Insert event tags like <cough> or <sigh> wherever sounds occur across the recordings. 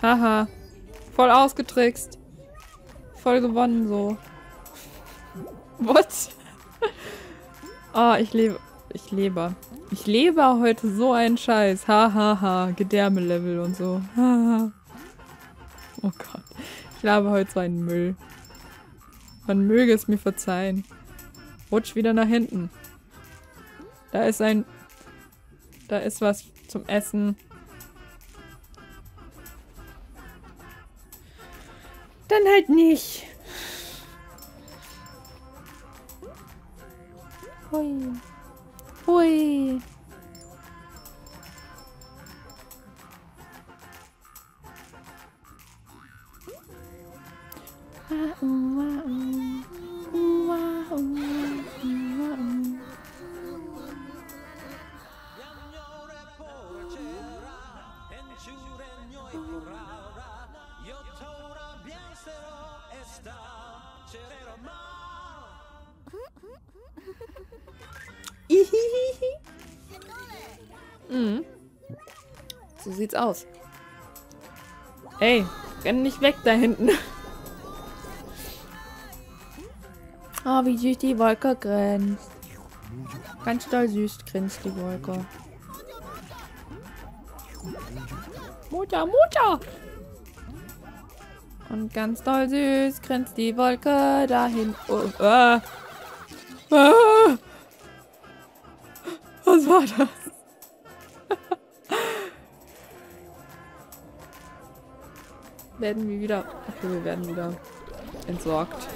Haha. Voll ausgetrickst. Voll gewonnen so. What? oh, <laughs> ich lebe. Ich lebe. Ich lebe heute so einen Scheiß. Hahaha. Ha, ha. Gedärme-Level und so. Haha. oh Gott. Ich labe heute so einen Müll. Man möge es mir verzeihen. Rutsch wieder nach hinten. Da ist ein... Da ist was zum Essen. Dann halt nicht. Hui. Hui. Sieht's aus. Ey, renn nicht weg da hinten. Oh, <laughs> wie süß die Wolke grinst. Ganz doll süß grinst die Wolke. Mutter, Mutter! Und ganz doll süß grinst die Wolke dahin. Oh, äh. Äh. Was war das? Werden wir wieder... Okay, wir werden wieder entsorgt.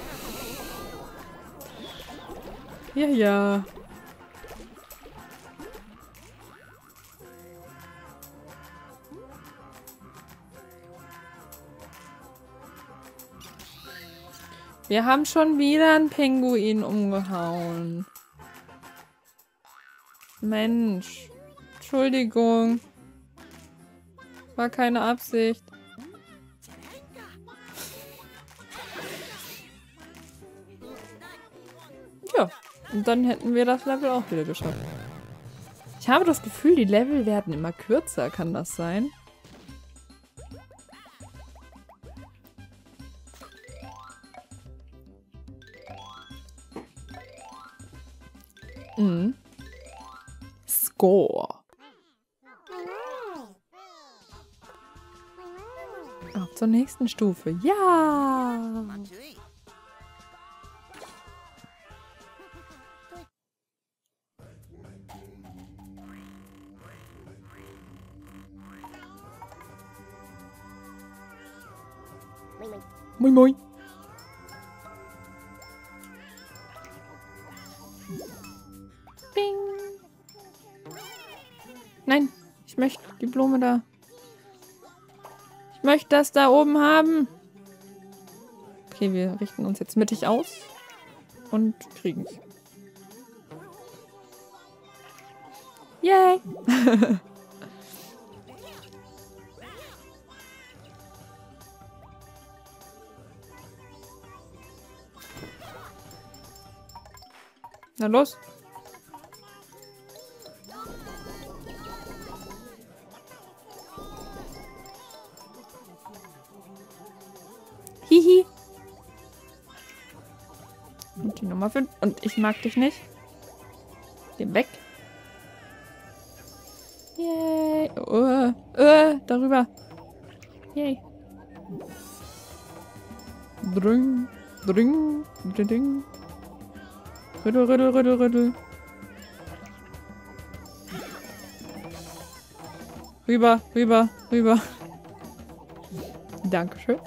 Ja, ja. Wir haben schon wieder einen Pinguin umgehauen. Mensch. Entschuldigung. War keine Absicht. Und dann hätten wir das Level auch wieder geschafft. Ich habe das Gefühl, die Level werden immer kürzer. Kann das sein? Mhm. Score. Auf zur nächsten Stufe. Ja! Moin Bing. Nein, ich möchte die Blume da. Ich möchte das da oben haben. Okay, wir richten uns jetzt mittig aus und kriegen es. Yay! <laughs> Na los. Hihi. Und die Nummer 5. Und ich mag dich nicht. Geh weg. Yay. Uh, uh, darüber. Yay. Dring. Dring. Dring. Rüttel, rüttel, rüttel, rüttel. Rüber, rüber, rüber. Dankeschön.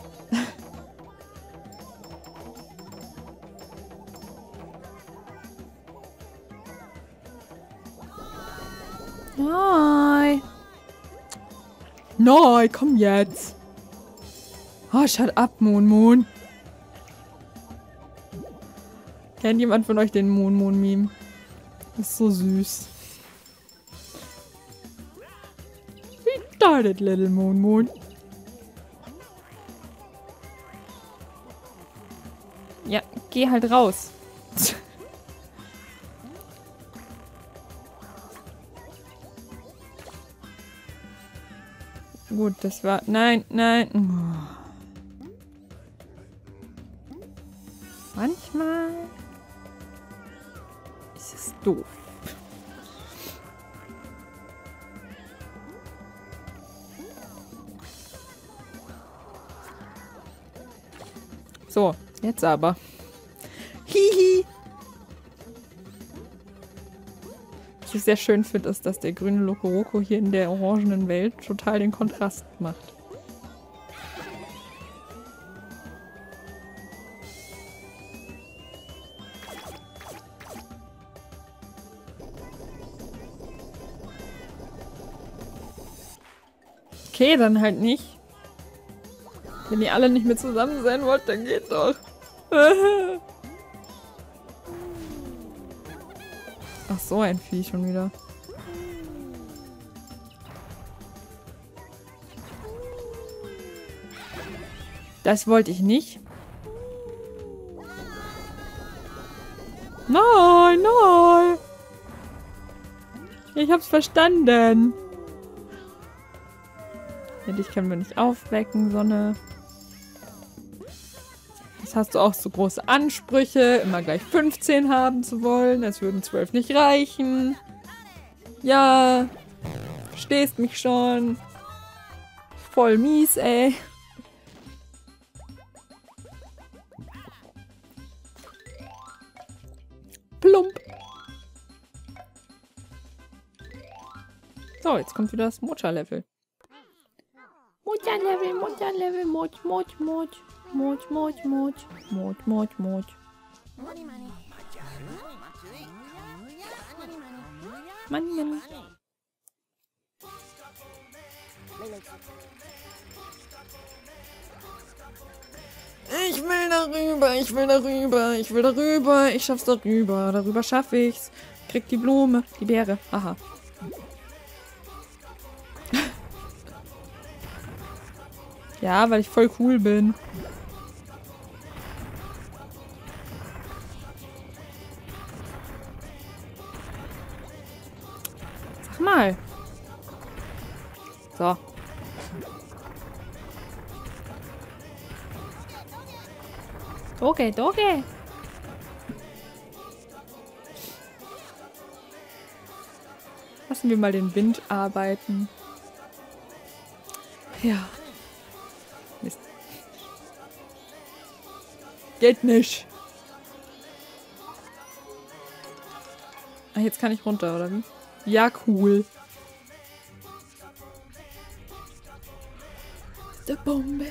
Nein. Nein, komm jetzt. Oh, shut up, Moon Moon. Kennt jemand von euch den Moon Moon Meme? ist so süß. Wie started little Moon Moon? Ja, geh halt raus. <laughs> Gut, das war... Nein, nein. Manchmal ist es doof. So, jetzt aber. Hihi. Was ich sehr schön finde, ist, dass der grüne Lokoroko hier in der orangenen Welt total den Kontrast macht. Okay, dann halt nicht. Wenn ihr alle nicht mehr zusammen sein wollt, dann geht doch. <laughs> Ach so, ein Vieh schon wieder. Das wollte ich nicht. Nein, nein. Ich hab's verstanden. Ja, dich können wir nicht aufwecken, Sonne. Jetzt hast du auch so große Ansprüche, immer gleich 15 haben zu wollen. Es würden 12 nicht reichen. Ja, stehst mich schon. Voll mies, ey. Plump. So, jetzt kommt wieder das Mocha-Level. Mocha-Level, Mocha-Level, Moch, Moch, Moch. Moch, Moch, Moch. Moch, Moch, Moch. Money, money. Ich will darüber, ich will darüber, ich will darüber, ich schaff's darüber, darüber schaff ich's. Krieg die Blume, die Beere, aha. Ja, weil ich voll cool bin. mal. So. Doge, Doge. Lassen wir mal den Wind arbeiten. Ja. Geht nicht. Ah, jetzt kann ich runter, oder wie? Ja, cool. Der Bombe.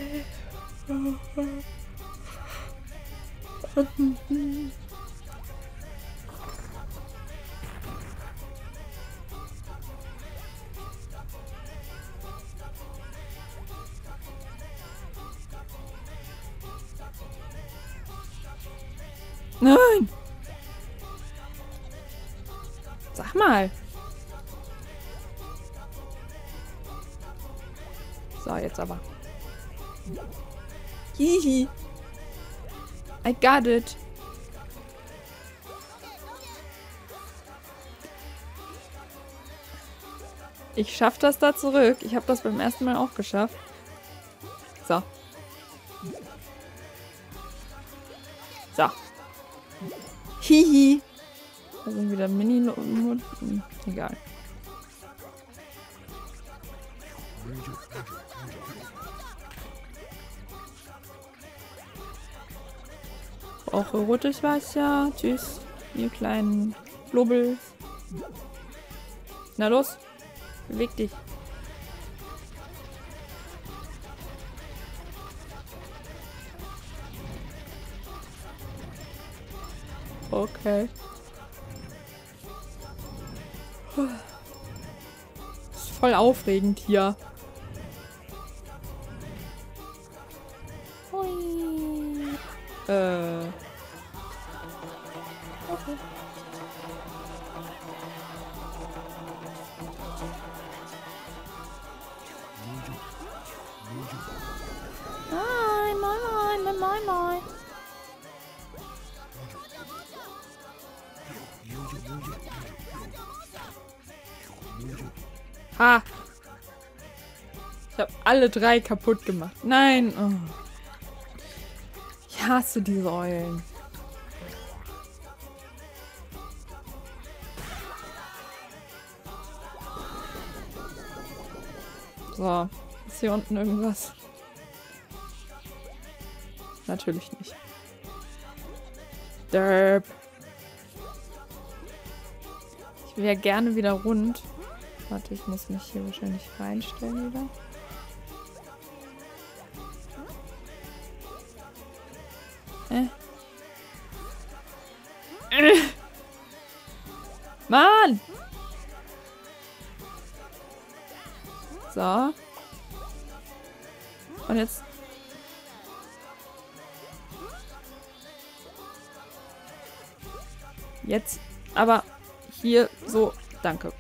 So, jetzt aber. Hihi. I got it. Ich schaff das da zurück. Ich habe das beim ersten Mal auch geschafft. So. So. Hihi. Da sind wieder Mini... Hm, egal. Auch rotes Wasser. Tschüss, ihr kleinen Flubbel. Na los, beweg dich. Okay. Ist voll aufregend hier. Nein, nein, nein, nein, nein. Ha! Ich habe alle drei kaputt gemacht. Nein. Oh. Ich hasse die Säulen. So. Ist hier unten irgendwas? Natürlich nicht. Derp. Ich wäre gerne wieder rund. Warte, ich muss mich hier wahrscheinlich reinstellen wieder. Äh. Äh. Mann! So. Und jetzt... Jetzt aber hier so. Danke.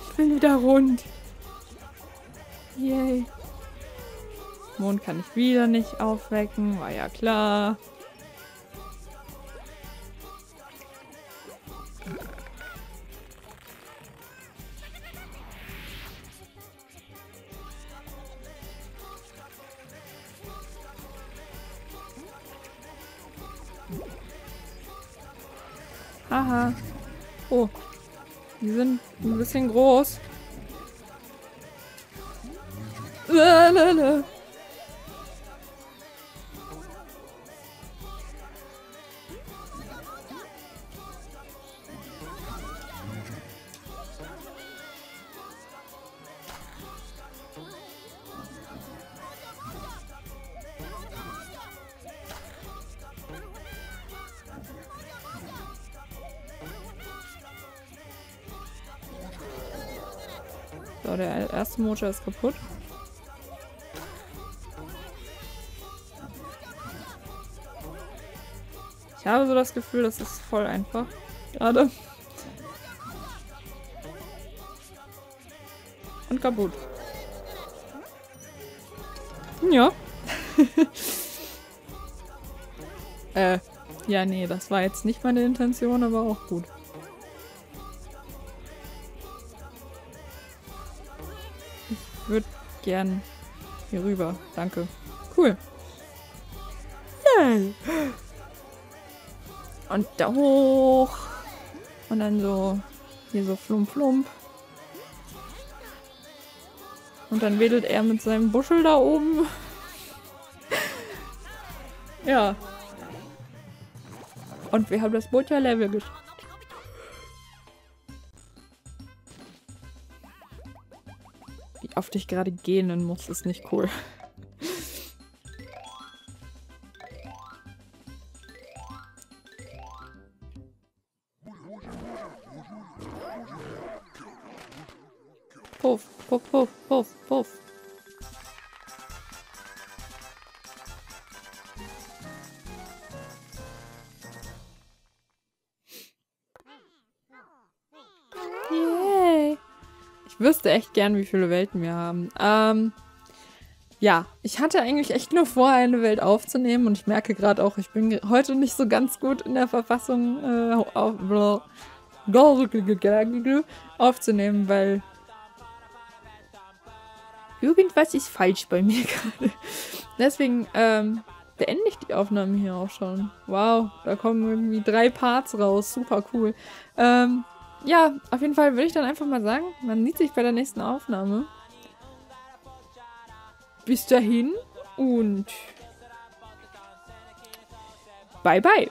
Ich bin wieder rund. Yay. Mond kann ich wieder nicht aufwecken, war ja klar. Bisschen groß. Lalala. So, der erste Motor ist kaputt. Ich habe so das Gefühl, das ist voll einfach. Gerade. Und kaputt. Ja. <laughs> äh, ja, nee, das war jetzt nicht meine Intention, aber auch gut. Würde gern hier rüber. Danke. Cool. Yay. Und da hoch. Und dann so hier so flump flump. Und dann wedelt er mit seinem Buschel da oben. <laughs> ja. Und wir haben das Boot-Level geschafft. Dich gerade gähnen muss, ist nicht cool. Wüsste echt gern, wie viele Welten wir haben. Ähm, ja, ich hatte eigentlich echt nur vor, eine Welt aufzunehmen und ich merke gerade auch, ich bin heute nicht so ganz gut in der Verfassung äh, auf, aufzunehmen, weil irgendwas ist falsch bei mir <laughs> gerade. Deswegen ähm, beende ich die Aufnahme hier auch schon. Wow, da kommen irgendwie drei Parts raus. Super cool. Ähm, ja, auf jeden Fall würde ich dann einfach mal sagen, man sieht sich bei der nächsten Aufnahme. Bis dahin und bye bye.